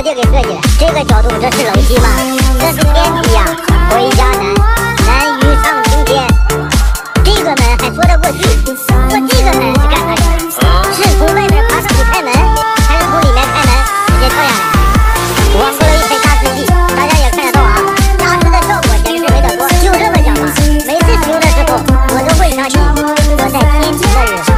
直接给设计了这个角度这是楼梯吗这是天梯呀回家难难于上青天这个门还说得过去不过这个门是干啥的是从外面爬上去开门还是从里面开门直接跳下来我说了一台加湿器大家也看得到啊加湿的效果简直没得说就这么讲吧每次使用的时候我都会相信我在天梯的日子